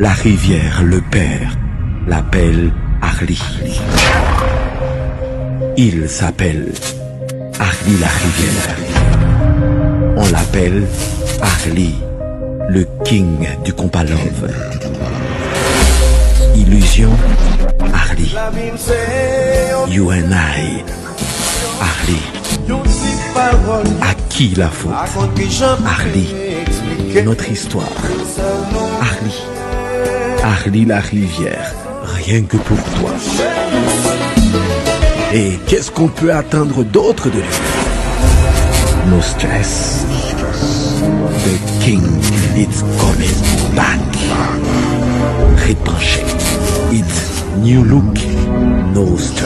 La rivière, le père, l'appelle Harley. Il s'appelle Harley la rivière. On l'appelle Harley, le king du compas love. Illusion, Harley. You and I, Harley. À qui la faute? Harley. Notre histoire. Harley. Harley la rivière. Rien que pour toi. Et qu'est-ce qu'on peut attendre d'autre de lui? No stress. The king is coming back. Red It's new look. No stress.